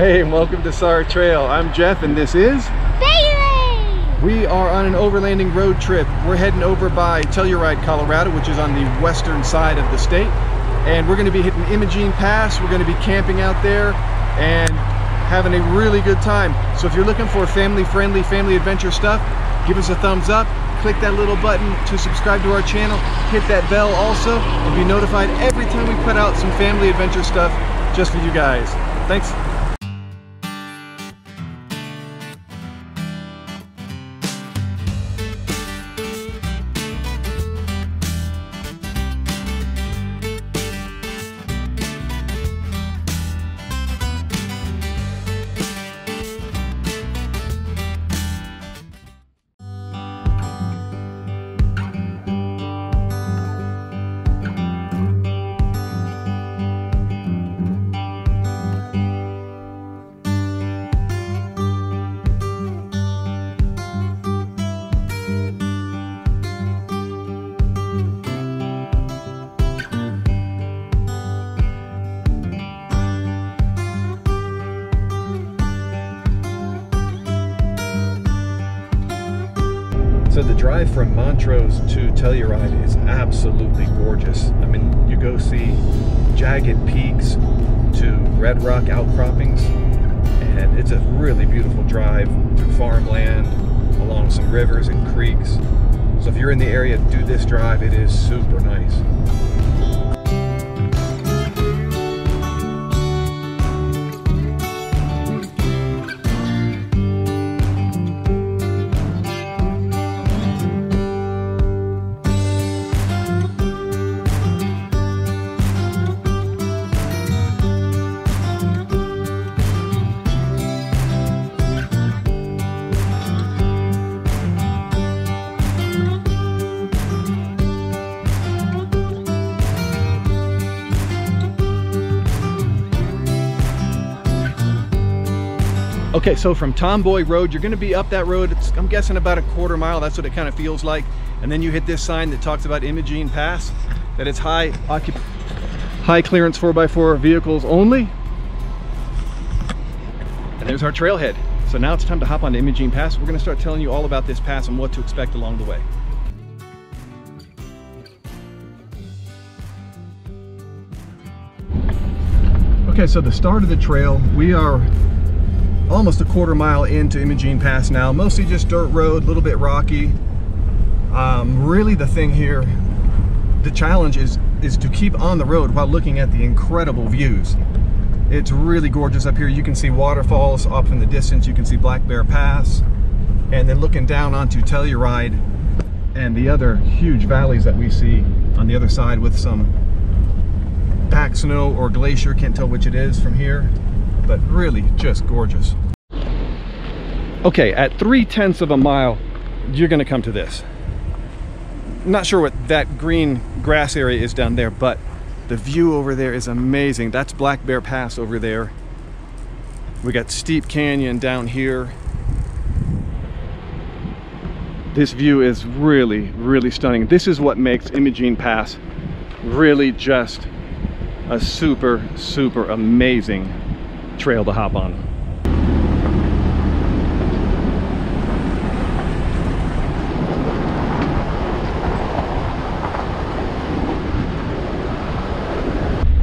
Hey, and welcome to Tsar Trail. I'm Jeff and this is Bayly! We are on an overlanding road trip. We're heading over by Telluride, Colorado, which is on the western side of the state. And we're gonna be hitting Imogene Pass. We're gonna be camping out there and having a really good time. So if you're looking for family-friendly, family adventure stuff, give us a thumbs up, click that little button to subscribe to our channel, hit that bell also, and be notified every time we put out some family adventure stuff just for you guys. Thanks. Drive from Montrose to Telluride is absolutely gorgeous. I mean, you go see jagged peaks to red rock outcroppings, and it's a really beautiful drive through farmland, along some rivers and creeks. So if you're in the area, do this drive. It is super nice. Okay, so from Tomboy Road, you're gonna be up that road, it's, I'm guessing about a quarter mile, that's what it kind of feels like. And then you hit this sign that talks about Imogene Pass, that it's high occup high clearance 4x4 vehicles only. And there's our trailhead. So now it's time to hop onto Imogene Pass. We're gonna start telling you all about this pass and what to expect along the way. Okay, so the start of the trail, we are almost a quarter mile into Imogene Pass now. Mostly just dirt road, a little bit rocky. Um, really the thing here, the challenge is, is to keep on the road while looking at the incredible views. It's really gorgeous up here. You can see waterfalls off in the distance. You can see Black Bear Pass. And then looking down onto Telluride and the other huge valleys that we see on the other side with some pack snow or glacier, can't tell which it is from here, but really just gorgeous. Okay, at three tenths of a mile, you're gonna come to this. Not sure what that green grass area is down there, but the view over there is amazing. That's Black Bear Pass over there. We got Steep Canyon down here. This view is really, really stunning. This is what makes Imogene Pass really just a super, super amazing trail to hop on.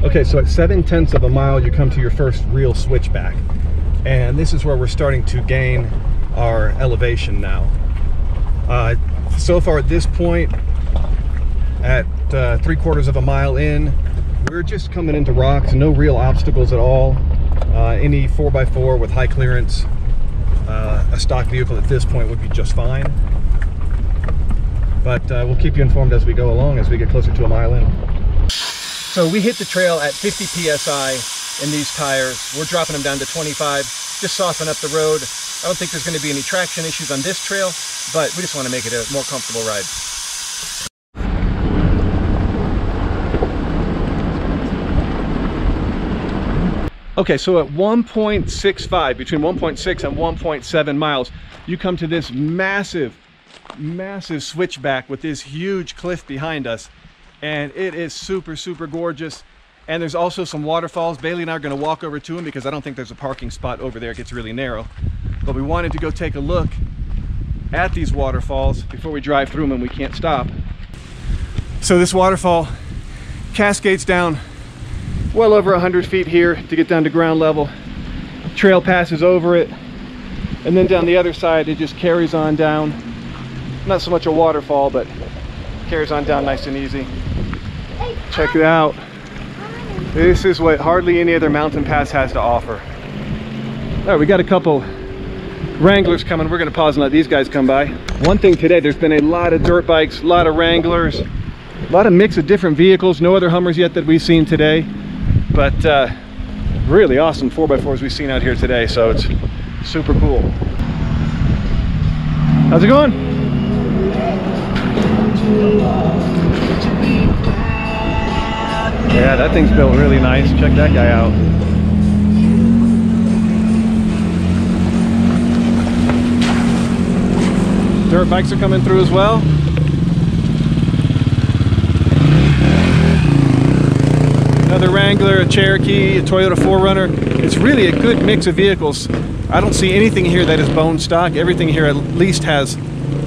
Okay, so at seven tenths of a mile, you come to your first real switchback. And this is where we're starting to gain our elevation now. Uh, so far at this point, at uh, three quarters of a mile in, we're just coming into rocks, no real obstacles at all. Uh, any 4x4 with high clearance, uh, a stock vehicle at this point would be just fine. But uh, we'll keep you informed as we go along, as we get closer to a mile in. So we hit the trail at 50 PSI in these tires. We're dropping them down to 25, just soften up the road. I don't think there's gonna be any traction issues on this trail, but we just wanna make it a more comfortable ride. Okay, so at 1.65, between 1.6 and 1.7 miles, you come to this massive, massive switchback with this huge cliff behind us. And it is super, super gorgeous. And there's also some waterfalls. Bayly and I are gonna walk over to them because I don't think there's a parking spot over there. It gets really narrow. But we wanted to go take a look at these waterfalls before we drive through them and we can't stop. So this waterfall cascades down well over 100 feet here to get down to ground level. Trail passes over it and then down the other side it just carries on down. Not so much a waterfall but carries on down nice and easy. Check it out. This is what hardly any other mountain pass has to offer. All right, we got a couple Wranglers coming. We're gonna pause and let these guys come by. One thing today, there's been a lot of dirt bikes, a lot of Wranglers, a lot of mix of different vehicles. No other Hummers yet that we've seen today, but uh, really awesome 4x4s we've seen out here today. So it's super cool. How's it going? Yeah, that thing's built really nice. Check that guy out. Dirt bikes are coming through as well. Another Wrangler, a Cherokee, a Toyota 4Runner. It's really a good mix of vehicles. I don't see anything here that is bone stock. Everything here at least has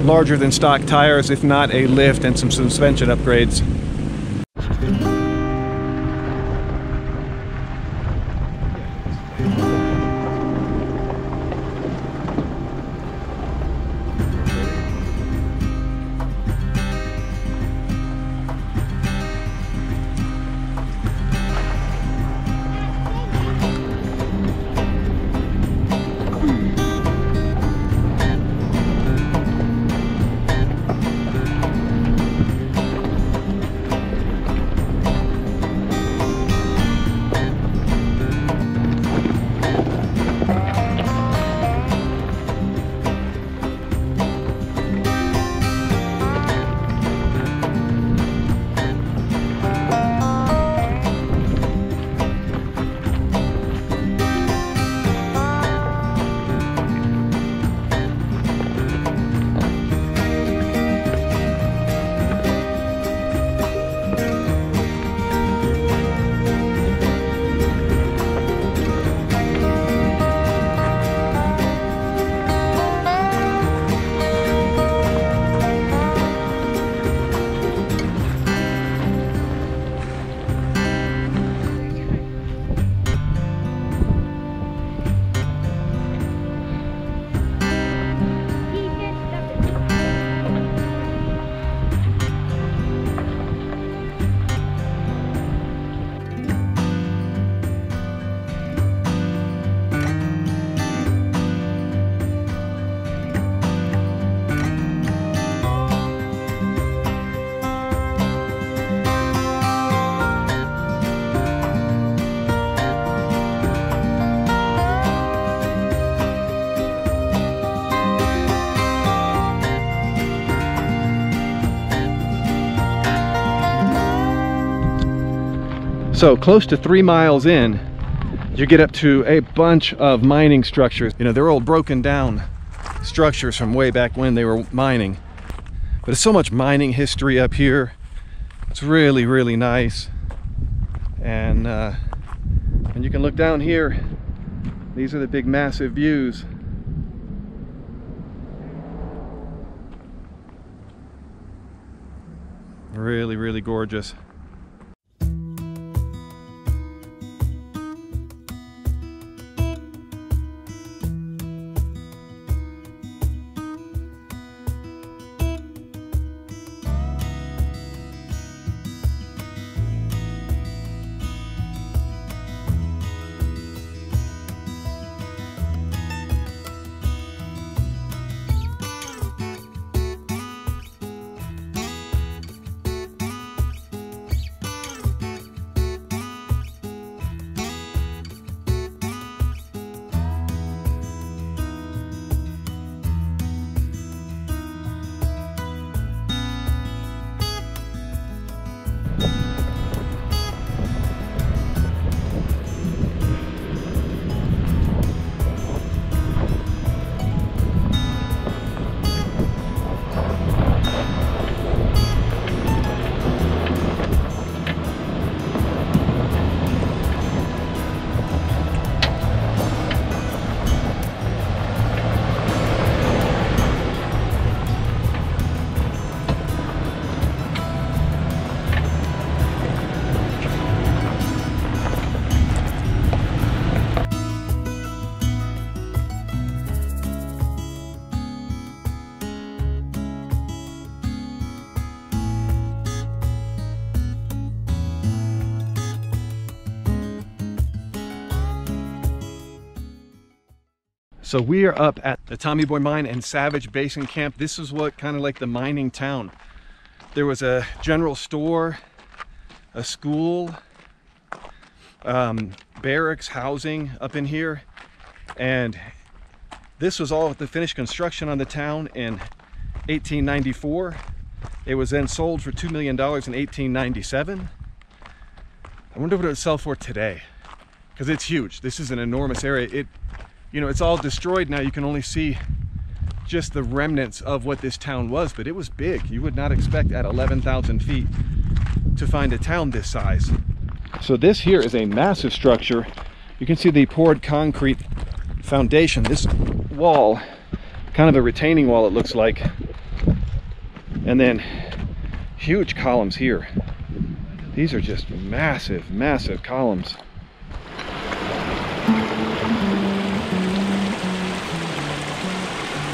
larger than stock tires, if not a lift and some suspension upgrades. So close to three miles in, you get up to a bunch of mining structures. You know, they're all broken down structures from way back when they were mining. But there's so much mining history up here. It's really, really nice. And, uh, and you can look down here. These are the big massive views. Really, really gorgeous. So we are up at the Tomboy Mine and Savage Basin Camp. This is what kind of like the mining town. There was a general store, a school, um, barracks, housing up in here. And this was all the finished construction on the town in 1894. It was then sold for $2 million in 1897. I wonder what it would sell for today because it's huge. This is an enormous area. It, you know, it's all destroyed now. You can only see just the remnants of what this town was, but it was big. You would not expect at 11,000 feet to find a town this size. So this here is a massive structure. You can see the poured concrete foundation. This wall, kind of a retaining wall it looks like. And then huge columns here. These are just massive, massive columns.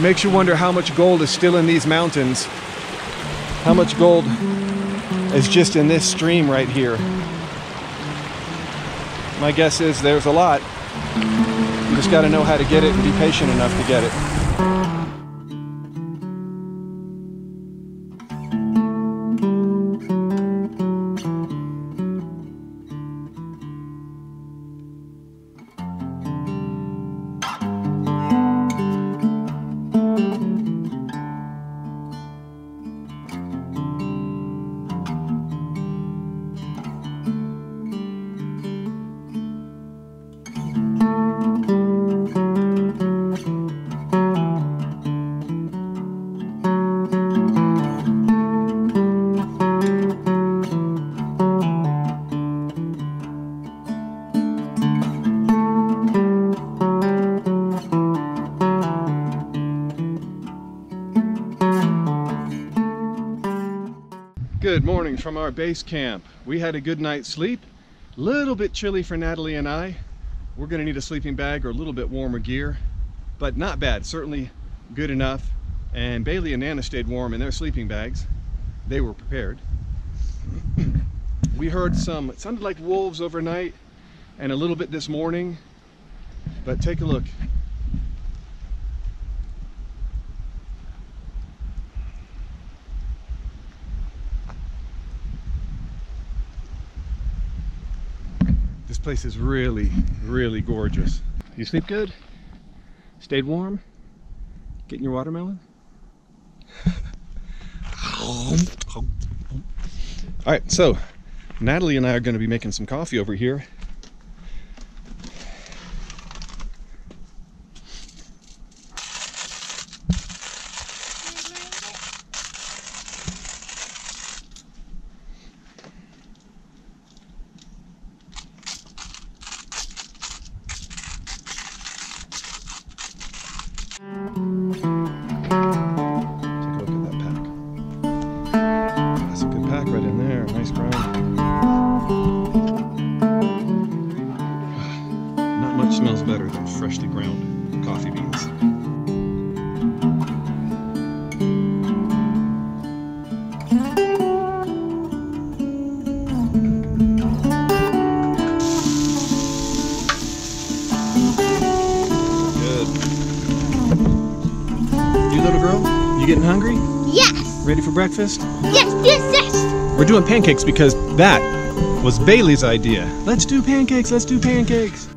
Makes you wonder how much gold is still in these mountains. How much gold is just in this stream right here. My guess is there's a lot. You just got to know how to get it and be patient enough to get it. From our base camp. We had a good night's sleep. Little bit chilly for Natalie and I. We're gonna need a sleeping bag or a little bit warmer gear, but not bad, certainly good enough. And Bayly and Nana stayed warm in their sleeping bags. They were prepared. we heard some, it sounded like wolves overnight and a little bit this morning, but take a look. Place is really, really gorgeous. You sleep good? Stayed warm? Getting your watermelon? All right, so Natalie and I are going to be making some coffee over here. Breakfast? Yes, yes, yes! We're doing pancakes because that was Bayly's idea. Let's do pancakes, let's do pancakes.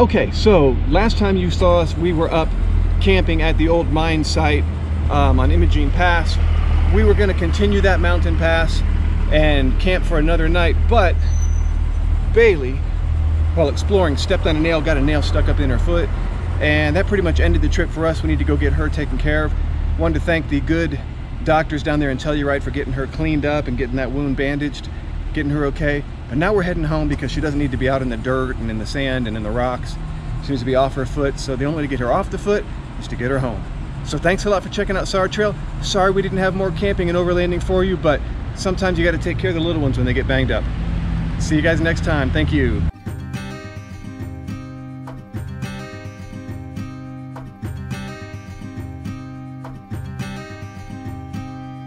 Okay, so last time you saw us, we were up camping at the old mine site um, on Imogene Pass. We were gonna continue that mountain pass and camp for another night, but Bayly, while exploring, stepped on a nail, got a nail stuck up in her foot, and that pretty much ended the trip for us. We need to go get her taken care of. Wanted to thank the good doctors down there in Telluride for getting her cleaned up and getting that wound bandaged. Getting her okay. But now we're heading home because she doesn't need to be out in the dirt and in the sand and in the rocks. She needs to be off her foot. So the only way to get her off the foot is to get her home. So thanks a lot for checking out Tsar Trail. Sorry we didn't have more camping and overlanding for you, but sometimes you got to take care of the little ones when they get banged up. See you guys next time. Thank you.